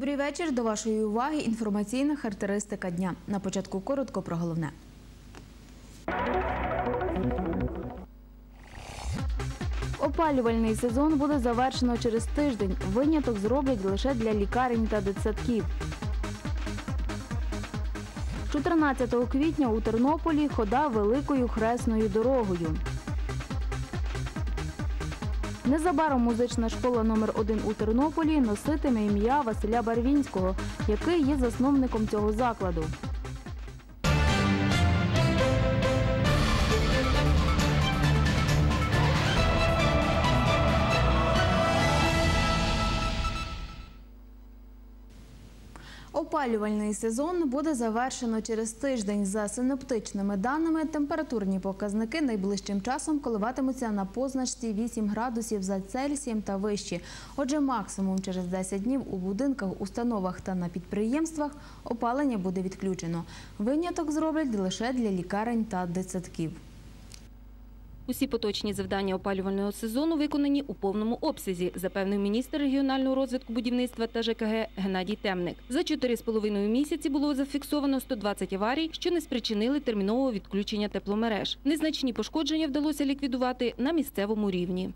Добрий вечір. До вашої уваги інформаційна характеристика дня. На початку коротко про головне. Опалювальний сезон буде завершено через тиждень. Виняток зроблять лише для лікарень та дитсадків. 14 квітня у Тернополі хода великою хресною дорогою. Незабаром музична школа номер 1 у Тернополі носитиме ім'я Василя Барвінського, який є засновником цього закладу. Опалювальний сезон буде завершено через тиждень. За синоптичними даними, температурні показники найближчим часом коливатимуться на позначці 8 градусів за Цельсієм та вище. Отже, максимум через 10 днів у будинках, установах та на підприємствах опалення буде відключено. Виняток зроблять лише для лікарень та дитсадків. Усі поточні завдання опалювального сезону виконані у повному обсязі, запевнив міністр регіонального розвитку будівництва та ЖКГ Геннадій Темник. За 4,5 місяці було зафіксовано 120 аварій, що не спричинили термінового відключення тепломереж. Незначні пошкодження вдалося ліквідувати на місцевому рівні.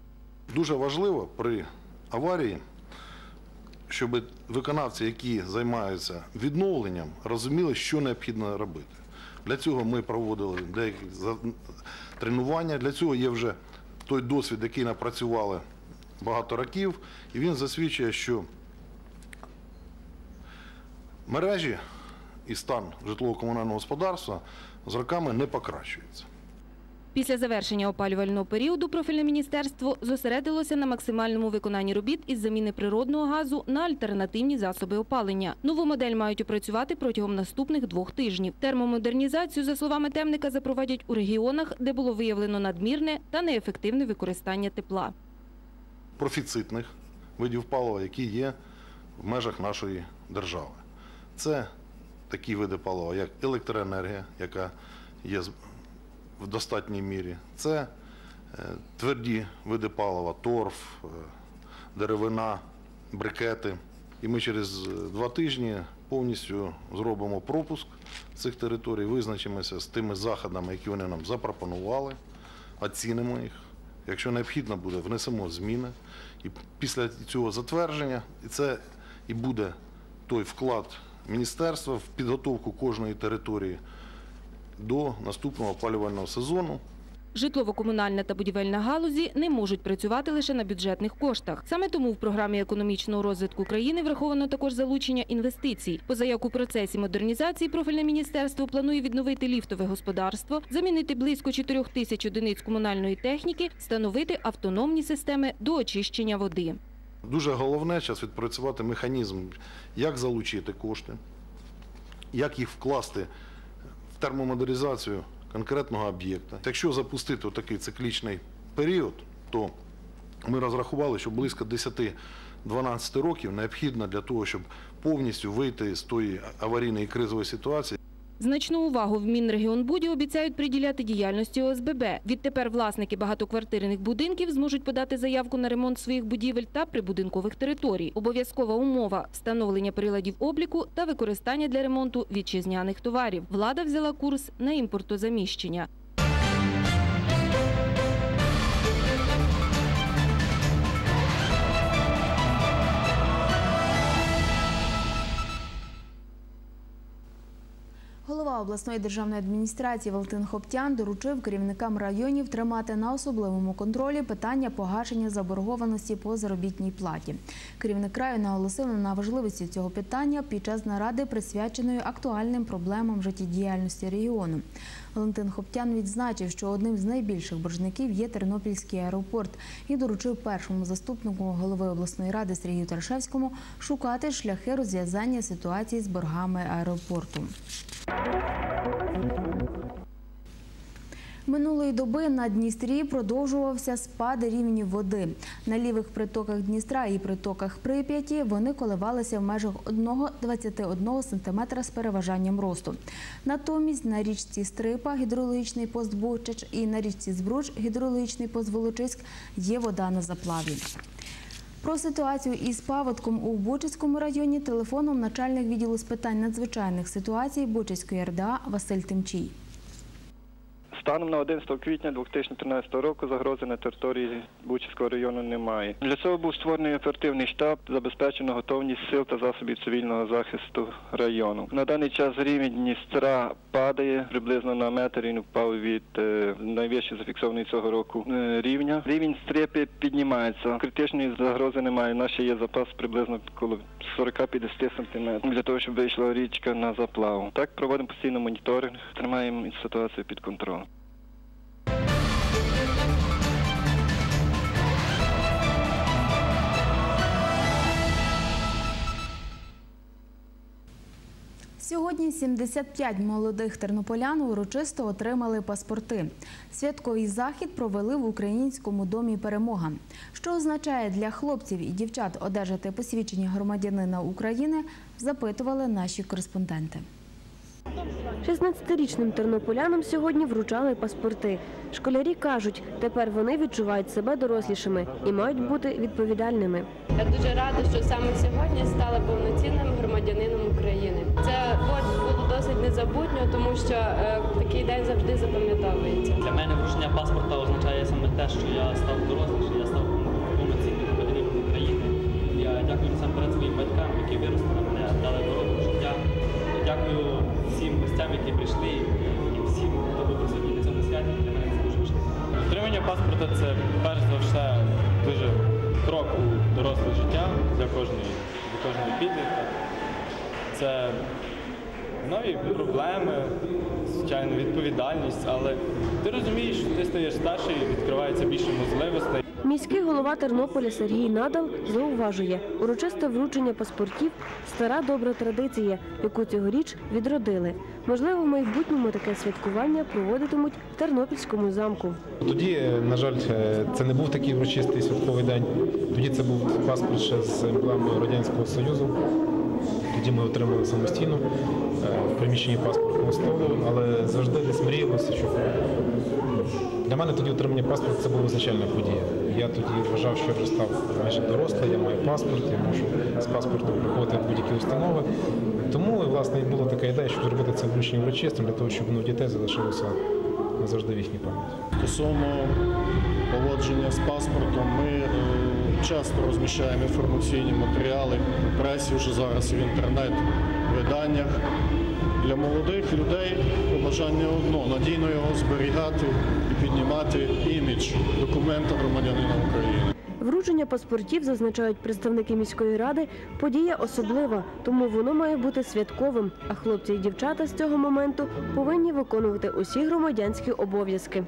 Дуже важливо при аварії, щоб виконавці, які займаються відновленням, розуміли, що необхідно робити. Для цього ми проводили деякі тренування. Для цього є вже той досвід, який напрацювали багато років, і він засвідчує, що мережі і стан житлово-комунального господарства з роками не покращується. Після завершення опалювального періоду профільне міністерство зосередилося на максимальному виконанні робіт із заміни природного газу на альтернативні засоби опалення. Нову модель мають опрацювати протягом наступних двох тижнів. Термомодернізацію, за словами темника, запровадять у регіонах, де було виявлено надмірне та неефективне використання тепла. профіцитних видів палива, які є в межах нашої держави. Це такі види палива, як електроенергія, яка є в достатній мірі. Це е, тверді види палива, торф, е, деревина, брикети. І ми через е, два тижні повністю зробимо пропуск цих територій, визначимося з тими заходами, які вони нам запропонували, оцінимо їх. Якщо необхідно буде, внесемо зміни. І після цього затвердження, і це і буде той вклад міністерства в підготовку кожної території до наступного опалювального сезону. Житлово-комунальна та будівельна галузі не можуть працювати лише на бюджетних коштах. Саме тому в програмі економічного розвитку країни враховано також залучення інвестицій. Позаяк у процесі модернізації профільне міністерство планує відновити ліфтове господарство, замінити близько 4 тисяч одиниць комунальної техніки, встановити автономні системи до очищення води. Дуже головне зараз відпрацювати механізм, як залучити кошти, як їх вкласти термомодернізацію конкретного об'єкта. Якщо запустити такий циклічний період, то ми розрахували, що близько 10-12 років необхідно для того, щоб повністю вийти з тої аварійної кризової ситуації. Значну увагу в Мінрегіонбуді обіцяють приділяти діяльності ОСББ. Відтепер власники багатоквартирних будинків зможуть подати заявку на ремонт своїх будівель та прибудинкових територій. Обов'язкова умова – встановлення приладів обліку та використання для ремонту вітчизняних товарів. Влада взяла курс на імпортозаміщення. Голова обласної державної адміністрації Валтин Хоптян доручив керівникам районів тримати на особливому контролі питання погашення заборгованості по заробітній платі. Керівник краю наголосив на важливості цього питання під час наради, присвяченої актуальним проблемам життєдіяльності регіону. Валентин Хоптян відзначив, що одним з найбільших боржників є Тернопільський аеропорт і доручив першому заступнику голови обласної ради Сергію Таршевському шукати шляхи розв'язання ситуації з боргами аеропорту. Минулої доби на Дністрі продовжувався спад рівнів води. На лівих притоках Дністра і притоках Прип'яті вони коливалися в межах 1,21 см з переважанням росту. Натомість на річці Стрипа гідрологічний пост Бучач і на річці Збруч гідрологічний пост Волочиськ є вода на заплаві. Про ситуацію із паводком у Бучицькому районі телефоном начальник відділу з питань надзвичайних ситуацій Бучицької РДА Василь Тимчій. Станом на 11 квітня 2013 року загрози на території Бучівського району немає. Для цього був створений оперативний штаб, забезпечено готовність сил та засобів цивільного захисту району. На даний час рівень Дністра падає приблизно на метр. Він впав від е, найвищого зафіксований цього року е, рівня. Рівень стрепи піднімається. Критичної загрози немає. Ще є запас приблизно коло 40-50 сантиметрів для того, щоб вийшла річка на заплаву. Так проводимо постійно моніторинг, тримаємо ситуацію під контролем. Сьогодні 75 молодих тернополян урочисто отримали паспорти. Святковий захід провели в українському домі Перемога. Що означає для хлопців і дівчат одержати посвідчення громадянина України, запитували наші кореспонденти. 16-річним тернополянам сьогодні вручали паспорти. Школярі кажуть, тепер вони відчувають себе дорослішими і мають бути відповідальними. Я дуже рада, що саме сьогодні стала повноцінним громадянином України. Це було досить незабутньо, тому що е, такий день завжди запам'ятовується. Для мене вручення паспорта означає саме те, що я став дорослим, що я став повноцінним громадянином України. Я дякую насамперед своїм батькам, які виростили гостям, які прийшли, і всім, хто був присутній на цьому святі. Для мене це дуже важливо. Отримання паспорта це перш за все дуже крок у доросле життя для кожної, для кожної підлітка. Це нові проблеми, звичайно, відповідальність, але ти розумієш, що ти стаєш старший, відкривається більше можливостей. Міський голова Тернополя Сергій Надал зауважує, урочисте вручення паспортів стара добра традиція, яку цьогоріч відродили. Можливо, в майбутньому таке святкування проводитимуть в Тернопільському замку. Тоді, на жаль, е, це не був такий урочистий святковий день. Тоді це був паспорт ще з емблемою Радянського Союзу. Тоді ми отримали самостійно е, в приміщенні паспортного столу, але завжди десь мріялося, що для мене тоді отримання паспорту це була визначальна подія. Я тоді вважав, що я вже став майже дорослий, я маю паспорт, я можу з паспортом приходити в будь-які установи. Тому, власне, і була така ідея, щоб зробити це вручення урочистим, для того, щоб воно у дітей залишилося назавжди в їхній пам'яті. Стосовно поводження з паспортом, ми е, часто розміщаємо інформаційні матеріали в пресі, вже зараз в інтернет-виданнях. Для молодих людей побажання одно надійно його зберігати і піднімати імідж документа громадянина України. Вручення паспортів, зазначають представники міської ради, подія особлива, тому воно має бути святковим. А хлопці і дівчата з цього моменту повинні виконувати усі громадянські обов'язки.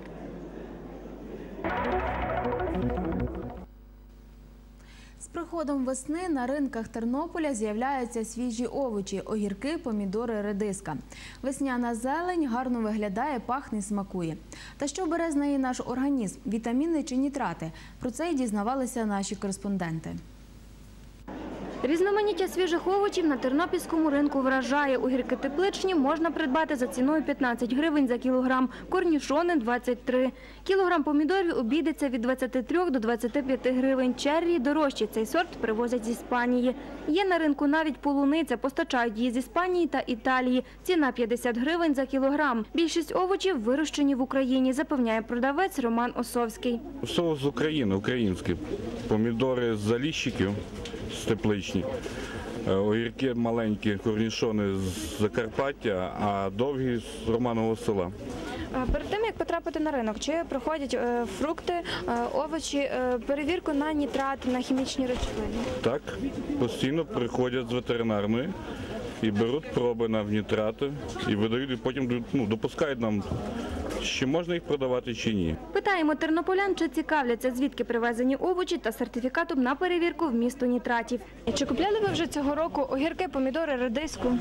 З приходом весни на ринках Тернополя з'являються свіжі овочі, огірки, помідори, редиска. Весняна зелень гарно виглядає, пахне, смакує. Та що бере з неї наш організм? Вітаміни чи нітрати? Про це й дізнавалися наші кореспонденти. Різноманіття свіжих овочів на тернопільському ринку вражає. Огірки тепличні можна придбати за ціною 15 гривень за кілограм, корнішони – 23. Кілограм помідорів обійдеться від 23 до 25 гривень. Черрі дорожчі. Цей сорт привозять з Іспанії. Є на ринку навіть полуниця. Постачають її з Іспанії та Італії. Ціна 50 гривень за кілограм. Більшість овочів вирощені в Україні, запевняє продавець Роман Осовський. Соус з України, український. Помідори з заліщиків, тепличні. Е, Огірки маленькі, корнішони з Закарпаття, а довгі з Романового села. Перед тим як потрапити на ринок, чи проходять е, фрукти, е, овочі, перевірку на нітрати, на хімічні речовини? Так, постійно приходять з ветеринарної і беруть проби на нітрати і видають, і потім ну, допускають нам, чи можна їх продавати, чи ні. Питаємо тернополян, чи цікавляться, звідки привезені овочі та сертифікатом на перевірку вмісту нітратів. Чи купляли ви вже цього року огірки, помідори, редиску?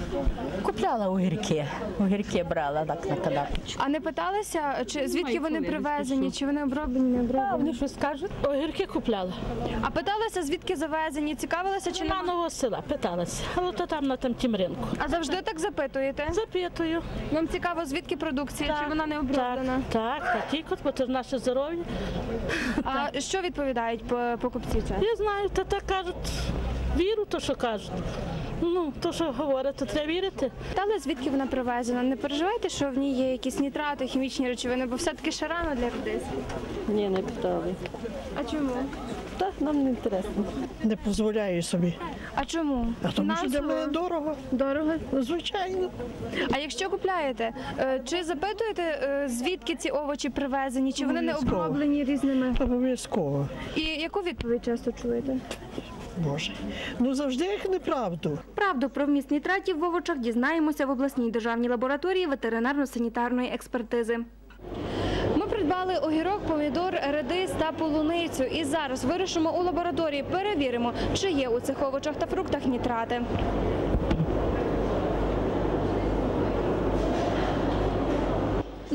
Купляла огірки. Огірки брала так на канапочку. А не питалися, чи звідки вони привезені, чи вони оброблені, не А оброблені? вони що скажуть? Огірки купляла. А питалися, звідки завезені, цікавилися чи не? Романового села питалася. Але то там на там тім ринку. А завжди так запитуєте? Запитую. Вам цікаво, звідки продукція, чи вона не оброблена? Впевнена. Так, так, тільки, бо це наше здоров'я. А що відповідають по- покупці? це? Я знаю, та так кажуть, віру, то що кажуть. Ну, то, що говорять, то треба вірити. Питали, звідки вона привезена. Не переживайте, що в ній є якісь нітрати, хімічні речовини, бо все-таки ще рано для людей. Ні, не питали. А чому? Так, нам не інтересно. Не дозволяю собі. А чому? А тому що для мене дорого. Дорого. Звичайно. А якщо купляєте, е, чи запитуєте, е, звідки ці овочі привезені, чи вони не оброблені різними? Обов'язково. І яку відповідь часто чуєте? Боже. Ну завжди їх неправду. Правду про вміст нітратів в овочах дізнаємося в обласній державній лабораторії ветеринарно-санітарної експертизи. Придбали огірок, помідор, редис та полуницю. І зараз вирішимо у лабораторії, перевіримо, чи є у цих овочах та фруктах нітрати.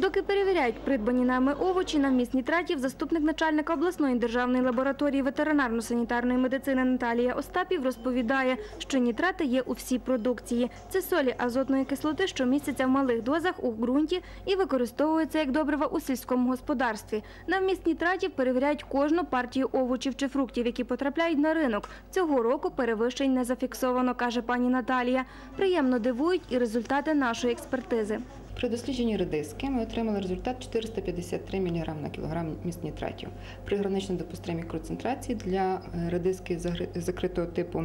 Доки перевіряють придбані нами овочі на вміст нітратів, заступник начальника обласної державної лабораторії ветеринарно-санітарної медицини Наталія Остапів розповідає, що нітрати є у всій продукції. Це солі азотної кислоти, що містяться в малих дозах у ґрунті і використовуються як добрива у сільському господарстві. На вміст нітратів перевіряють кожну партію овочів чи фруктів, які потрапляють на ринок. Цього року перевищень не зафіксовано, каже пані Наталія. Приємно дивують і результати нашої експертизи. При дослідженні редиски ми отримали результат 453 мг на кілограм міст нітратів. При гранично допустимій концентрації для е, редиски закритого типу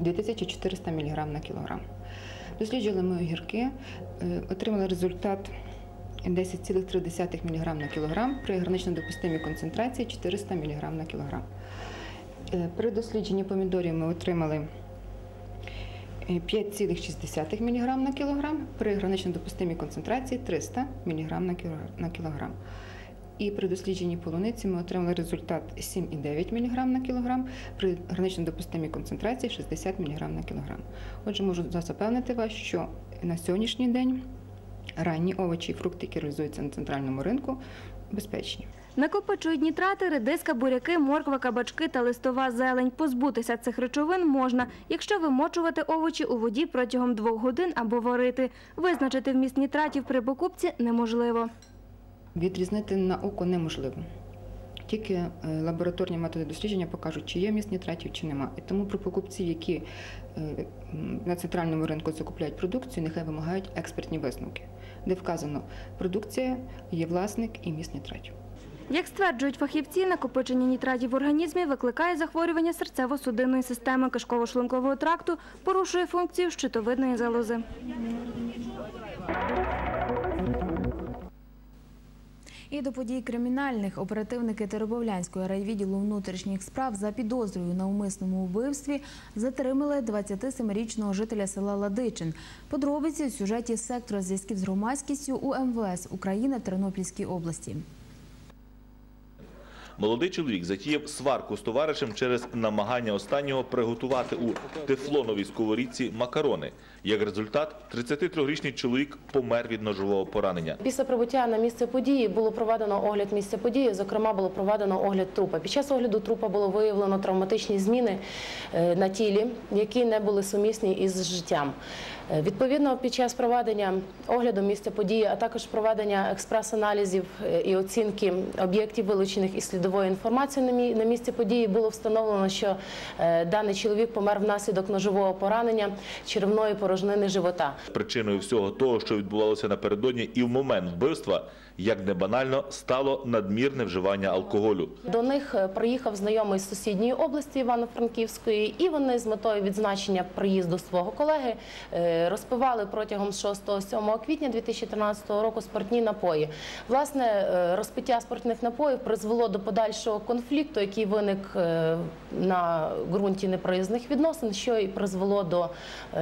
2400 мг на кілограм. Досліджували ми огірки, е, отримали результат 10,3 мг на кілограм, при гранично допустимій концентрації 400 мг на кілограм. Е, При дослідженні помідорів ми отримали 5,6 мг на кілограм, при гранично допустимій концентрації 300 мг на кілограм. І при дослідженні полуниці ми отримали результат 7,9 мг на кілограм, при гранично допустимій концентрації 60 мг на кілограм. Отже, можу запевнити вас, що на сьогоднішній день ранні овочі і фрукти, які реалізуються на центральному ринку, безпечні. Накопичують нітрати, редиска, буряки, морква, кабачки та листова зелень. Позбутися цих речовин можна, якщо вимочувати овочі у воді протягом двох годин або варити. Визначити вміст нітратів при покупці неможливо. Відрізнити на око неможливо. Тільки е, лабораторні методи дослідження покажуть, чи є вміст нітратів, чи нема. І тому при покупці, які е, на центральному ринку закупляють продукцію, нехай вимагають експертні висновки, де вказано, продукція є власник і вміст нітратів. Як стверджують фахівці, накопичення нітратів в організмі викликає захворювання серцево-судинної системи кишково-шлункового тракту, порушує функцію щитовидної залози. І до подій кримінальних оперативники Теребовлянського райвідділу внутрішніх справ за підозрою на умисному вбивстві затримали 27-річного жителя села Ладичин. Подробиці у сюжеті сектора зв'язків з громадськістю у МВС України в Тернопільській області. Молодий чоловік затіяв сварку з товаришем через намагання останнього приготувати у тефлоновій сковорідці макарони. Як результат, 33-річний чоловік помер від ножового поранення. Після прибуття на місце події було проведено огляд місця події. Зокрема, було проведено огляд трупа. Під час огляду трупа було виявлено травматичні зміни е, на тілі, які не були сумісні із життям. Е, Відповідно, під час проведення огляду місця події, а також проведення експрес-аналізів е, і оцінки об'єктів, вилучених із слідової інформації на місці події, було встановлено, що е, даний чоловік помер внаслідок ножового поранення черевної порожнини живота. Причиною всього того, що відбувалося напередодні і в момент вбивства, як не банально, стало надмірне вживання алкоголю. До них е, приїхав знайомий з сусідньої області Івано-Франківської, і вони з метою відзначення приїзду свого колеги е, розпивали протягом 6-7 квітня 2013 року спиртні напої. Власне, е, розпиття спиртних напоїв призвело до подальшого конфлікту, який виник на ґрунті неприязних відносин, що і призвело до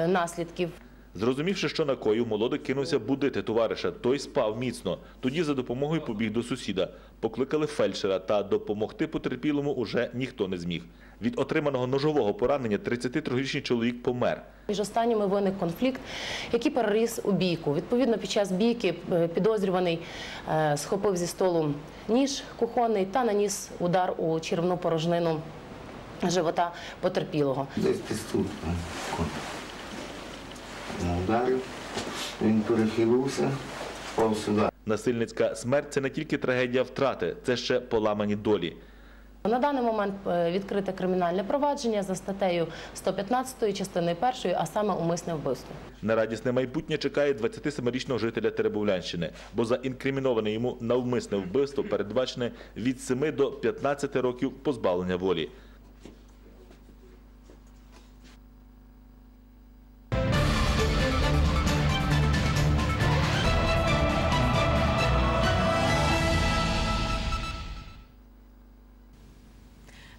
наслідків. Зрозумівши, що накоїв, молодик кинувся будити товариша. Той спав міцно. Тоді за допомогою побіг до сусіда. Покликали фельдшера, та допомогти потерпілому уже ніхто не зміг. Від отриманого ножового поранення 33-річний чоловік помер. Між останніми виник конфлікт, який переріс у бійку. Відповідно, під час бійки е, підозрюваний е, схопив зі столу ніж кухонний та наніс удар у червну порожнину живота потерпілого. Десь тут. Ну, Ударив, він перехилився, впав сюди. Насильницька смерть це не тільки трагедія втрати, це ще поламані долі. На даний момент е, відкрите кримінальне провадження за статтею 115 частини 1, а саме умисне вбивство. Нерадісне майбутнє чекає 27-річного жителя Теребовлянщини, бо за інкриміноване йому навмисне вбивство передбачене від 7 до 15 років позбавлення волі.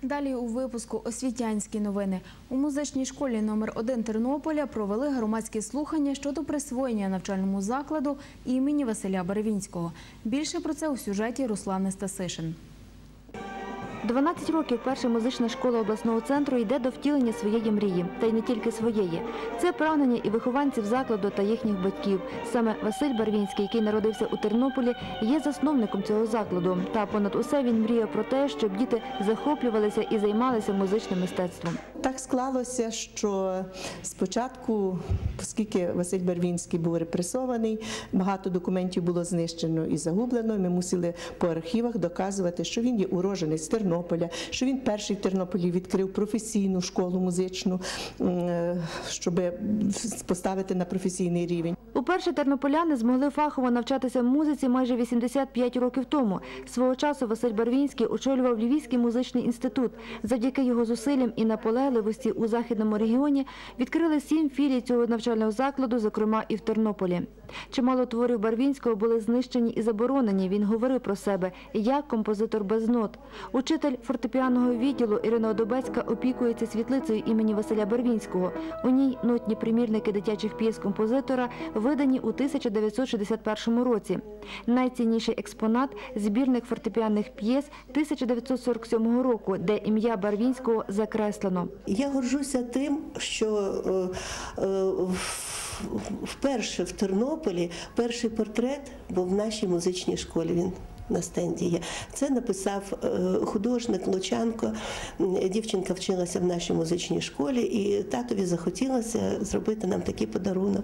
Далі у випуску освітянські новини. У музичній школі номер 1 Тернополя провели громадські слухання щодо присвоєння навчальному закладу імені Василя Барвінського. Більше про це у сюжеті Руслани Стасишин. 12 років перша музична школа обласного центру йде до втілення своєї мрії, та й не тільки своєї. Це прагнення і вихованців закладу та їхніх батьків. Саме Василь Барвінський, який народився у Тернополі, є засновником цього закладу. Та понад усе він мріяв про те, щоб діти захоплювалися і займалися музичним мистецтвом. Так склалося, що спочатку, оскільки Василь Барвінський був репресований, багато документів було знищено і загублено. Ми мусили по архівах доказувати, що він є уроженець Тернополя, що він перший в Тернополі відкрив професійну школу музичну, щоб поставити на професійний рівень. Уперше тернополяни змогли фахово навчатися музиці майже 85 років тому. Свого часу Василь Барвінський очолював Львівський музичний інститут. Завдяки його зусиллям і наполегливості у західному регіоні відкрили сім філій цього навчального закладу, зокрема і в Тернополі. Чимало творів Барвінського були знищені і заборонені. Він говорив про себе як композитор без нот. Учитель фортепіаного відділу Ірина Одобецька опікується світлицею імені Василя Барвінського. У ній нотні примірники дитячих п'єс композитора видані у 1961 році. Найцінніший експонат збірник фортепіаних п'єс 1947 року, де ім'я Барвінського закреслено. Я горжуся тим, що е, е, вперше в Тернополі перший портрет був в нашій музичній школі. Він на стенді є. Це написав е, художник Лучанко. Дівчинка вчилася в нашій музичній школі, і татові захотілося зробити нам такий подарунок.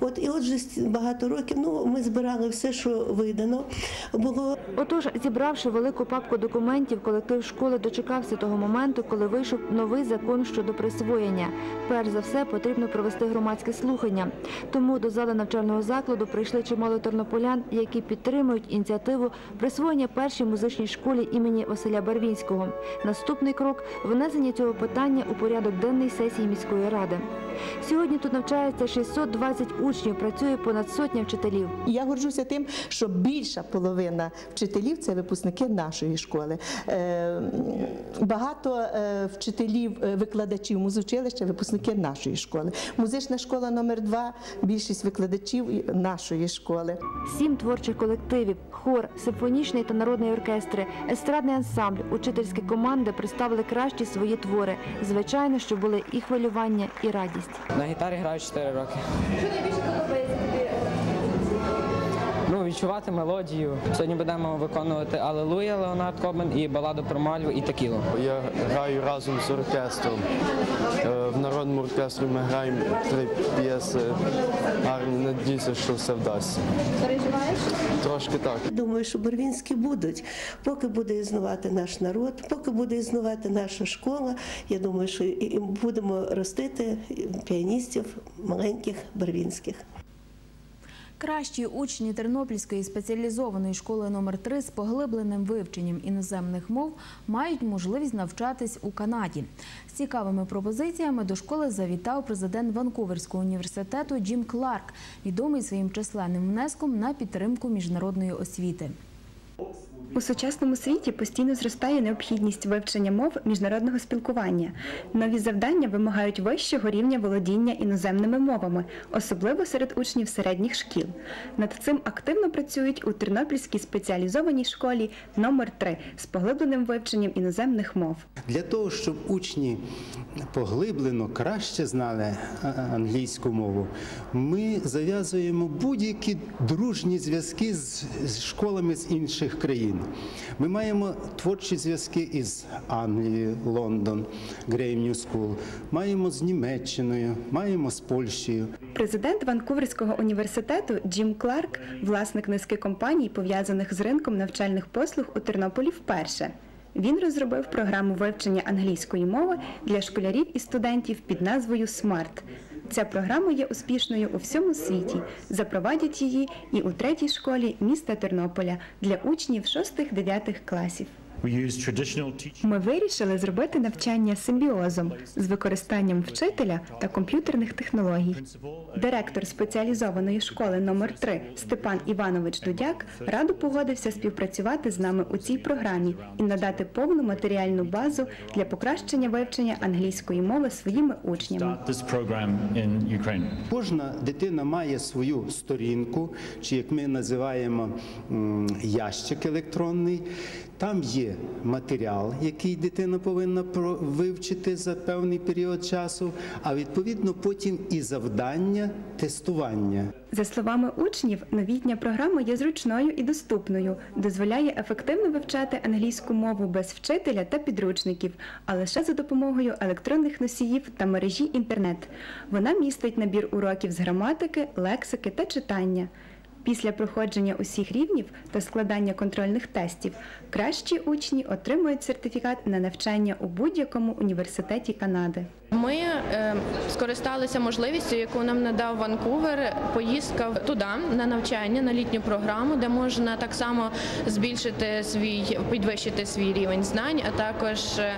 От і отже, багато років ну, ми збирали все, що видано. Було Отож, зібравши велику папку документів, колектив школи дочекався того моменту, коли вийшов новий закон щодо присвоєння. Перш за все, потрібно провести громадське слухання. Тому до зали навчального закладу прийшли чимало тернополян, які підтримують ініціативу присвоєння першій музичній школі імені Василя Барвінського. Наступний крок внесення цього питання у порядок денний сесії міської ради. Сьогодні тут навчається 620 учнів, працює понад сотня вчителів. Я горжуся тим, що більша половина вчителів це випускники нашої школи. Е, Багато е, вчителів, е, викладачів музучилища, випускники нашої школи. Музична школа номер 2 більшість викладачів нашої школи. Сім творчих колективів, хор, симфонічний та народний оркестри, естрадний ансамбль, учительські команди представили кращі свої твори. Звичайно, що були і хвилювання, і радість. На гітарі граю 4 роки. Що найбільше подобається тобі? Відчувати мелодію. Сьогодні будемо виконувати Алелуя Леонард Кобен і баладу про мальву і текілу. Я граю разом з оркестром. Е, В народному оркестрі ми граємо три п'єси. Гарно надіюся, що все вдасться. Переживаєш? Трошки так. Думаю, що Барвінські будуть. Поки буде існувати наш народ, поки буде існувати наша школа, я думаю, що і будемо ростити піаністів маленьких барвінських. Кращі учні Тернопільської спеціалізованої школи номер 3 з поглибленим вивченням іноземних мов мають можливість навчатись у Канаді. З цікавими пропозиціями до школи завітав президент Ванкуверського університету Джим Кларк, відомий своїм численним внеском на підтримку міжнародної освіти. У сучасному світі постійно зростає необхідність вивчення мов міжнародного спілкування. Нові завдання вимагають вищого рівня володіння іноземними мовами, особливо серед учнів середніх шкіл. Над цим активно працюють у Тернопільській спеціалізованій школі номер 3 з поглибленим вивченням іноземних мов. Для того, щоб учні поглиблено краще знали англійську мову, ми зав'язуємо будь-які дружні зв'язки з школами з інших країн. Ми маємо творчі зв'язки із Англією, Лондон, Graham School, маємо з Німеччиною, маємо з Польщею. Президент Ванкуверського університету Джим Кларк, власник низки компаній, пов'язаних з ринком навчальних послуг у Тернополі вперше. Він розробив програму вивчення англійської мови для школярів і студентів під назвою SMART. Ця програма є успішною у всьому світі. Запровадять її і у третій школі міста Тернополя для учнів 6-9 класів. Ми вирішили зробити навчання симбіозом з використанням вчителя та комп'ютерних технологій. Директор спеціалізованої школи номер 3 Степан Іванович Дудяк радо погодився співпрацювати з нами у цій програмі і надати повну матеріальну базу для покращення вивчення англійської мови своїми учнями. Кожна дитина має свою сторінку, чи як ми називаємо ящик електронний. Там є матеріал, який дитина повинна вивчити за певний період часу, а відповідно потім і завдання тестування. За словами учнів, новітня програма є зручною і доступною, дозволяє ефективно вивчати англійську мову без вчителя та підручників, а лише за допомогою електронних носіїв та мережі інтернет. Вона містить набір уроків з граматики, лексики та читання. Після проходження усіх рівнів та складання контрольних тестів кращі учні отримують сертифікат на навчання у будь-якому університеті Канади. Ми е, скористалися можливістю, яку нам надав Ванкувер, поїздка туди на навчання на літню програму, де можна так само збільшити свій підвищити свій рівень знань, а також е,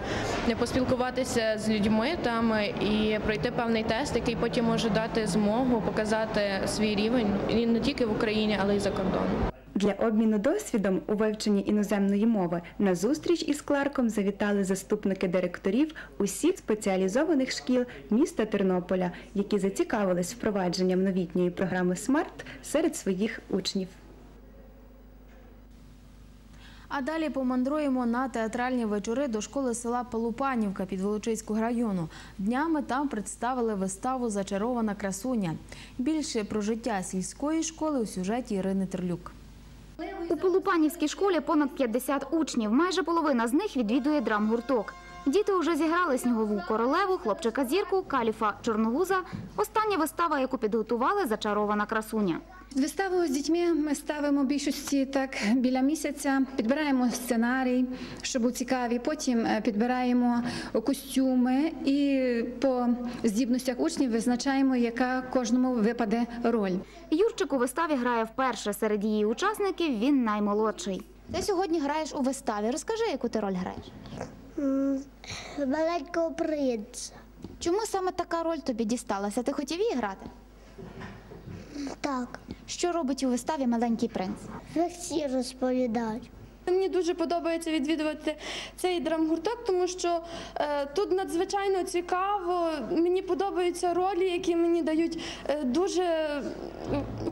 поспілкуватися з людьми там і пройти певний тест, який потім може дати змогу показати свій рівень і не тільки в Україні, але й за кордоном. Для обміну досвідом у вивченні іноземної мови на зустріч із Кларком завітали заступники директорів усіх спеціалізованих шкіл міста Тернополя, які зацікавились впровадженням новітньої програми СМАРТ серед своїх учнів. А далі помандруємо на театральні вечори до школи села Полупанівка Підволочиського району. Днями там представили виставу Зачарована красуня. Більше про життя сільської школи у сюжеті Ірини Терлюк. У Полупанівській школі понад 50 учнів. Майже половина з них відвідує драмгурток. Діти вже зіграли снігову королеву, хлопчика зірку, каліфа чорногуза. Остання вистава, яку підготували, зачарована красуня. Виставу з дітьми ми ставимо більшості так біля місяця, підбираємо сценарій, щоб був цікавий. Потім е, підбираємо костюми і по здібностях учнів визначаємо, яка кожному випаде роль. Юрчик у виставі грає вперше. Серед її учасників він наймолодший. Ти сьогодні граєш у виставі. Розкажи, яку ти роль граєш? Маленького принца. Чому саме така роль тобі дісталася? Ти хотів її грати? Так. Що робить у виставі маленький принц? Всі розповідають. Мені дуже подобається відвідувати цей драмгурток, тому що е, тут надзвичайно цікаво. Мені подобаються ролі, які мені дають е, дуже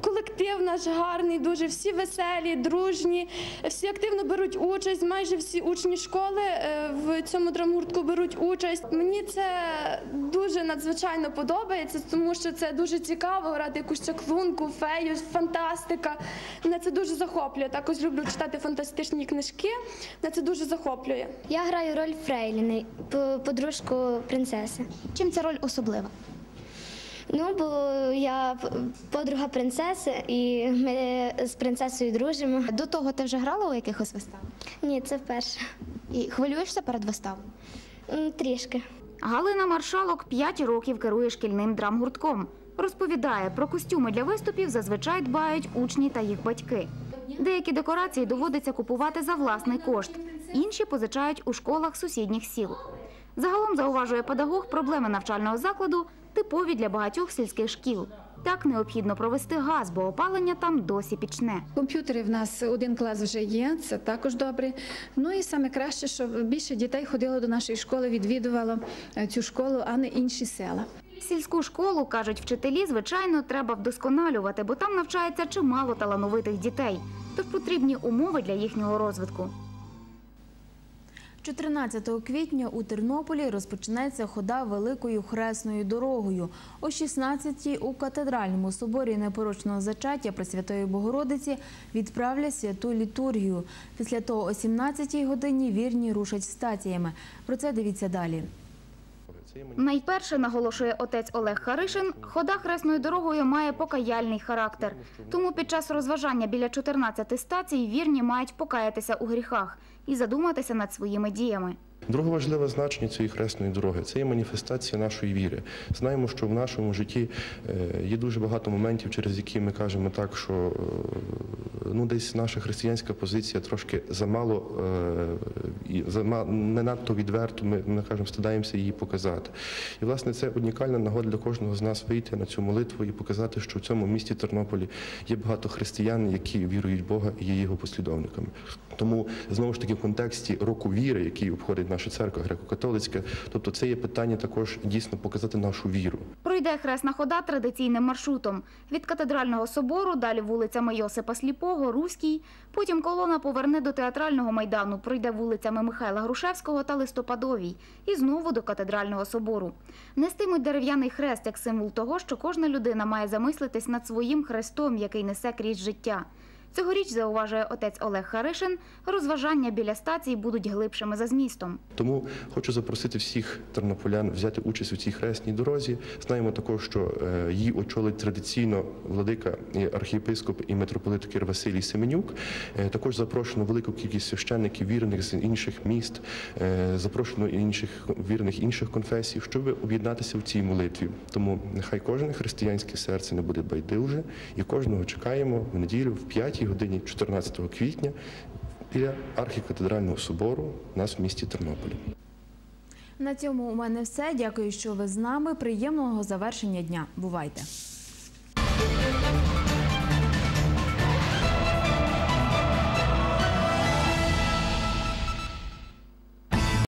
колектив наш гарний, дуже всі веселі, дружні, всі активно беруть участь. Майже всі учні школи е, в цьому драмгуртку беруть участь. Мені це дуже надзвичайно подобається, тому що це дуже цікаво грати якусь чаклунку, фею, фантастика. Мене це дуже захоплює. Також люблю читати фантастичні книжки. Мене це дуже захоплює. Я граю роль Фрейліни, подружку принцеси. Чим ця роль особлива? Ну, бо я подруга принцеси, і ми з принцесою дружимо. До того ти вже грала у якихось виставах? Ні, це вперше. І хвилюєшся перед виставою? Трішки. Галина Маршалок 5 років керує шкільним драмгуртком. Розповідає, про костюми для виступів зазвичай дбають учні та їх батьки. Деякі декорації доводиться купувати за власний кошт, інші позичають у школах сусідніх сіл. Загалом, зауважує педагог, проблеми навчального закладу типові для багатьох сільських шкіл. Так необхідно провести газ, бо опалення там досі пічне. Комп'ютери в нас один клас вже є, це також добре. Ну і саме краще, щоб більше дітей ходило до нашої школи, відвідувало е, цю школу, а не інші села. Сільську школу, кажуть вчителі, звичайно, треба вдосконалювати, бо там навчається чимало талановитих дітей. Тож потрібні умови для їхнього розвитку. 14 квітня у Тернополі розпочнеться хода Великою Хресною дорогою. О 16-й у катедральному соборі непорочного зачаття Пресвятої Богородиці відправлять святу літургію. Після того о 17-й годині вірні рушать стаціями. Про це дивіться далі. Найперше, наголошує отець Олег Харишин, хода хресною дорогою має покаяльний характер. Тому під час розважання біля 14 стацій вірні мають покаятися у гріхах і задуматися над своїми діями. Друге важливе значення цієї хресної дороги це є маніфестація нашої віри. Знаємо, що в нашому житті е, є дуже багато моментів, через які ми кажемо так, що е, ну десь наша християнська позиція трошки замало е, зама- не надто відверто. Ми, ми кажемо, стидаємося її показати. І власне це унікальна нагода для кожного з нас вийти на цю молитву і показати, що в цьому місті Тернополі є багато християн, які вірують в Бога і є його послідовниками. Тому знову ж таки в контексті року віри, який обходить наша церква греко-католицька, тобто це є питання також дійсно показати нашу віру. Пройде хресна хода традиційним маршрутом. Від катедрального собору, далі вулицями Йосипа Сліпого, Руський. Потім колона поверне до театрального майдану, пройде вулицями Михайла Грушевського та Листопадовій. І знову до катедрального собору. Нестимуть дерев'яний хрест як символ того, що кожна людина має замислитись над своїм хрестом, який несе крізь життя. Цьогоріч, зауважує отець Олег Харишин, розважання біля стацій будуть глибшими за змістом. Тому хочу запросити всіх тернополян взяти участь у цій хресній дорозі. Знаємо також, що е, її очолить традиційно владика архієпископ і митрополит Кир Василій Семенюк. Е, Також запрошено велику кількість священників вірних з інших міст, е, запрошено інших вірних інших конфесій, щоб об'єднатися в цій молитві. Тому нехай кожне християнське серце не буде байдуже, і кожного чекаємо в неділю в 11 годині 14 квітня біля архікатедрального собору у нас в місті Тернополі. На цьому у мене все. Дякую, що ви з нами. Приємного завершення дня. Бувайте!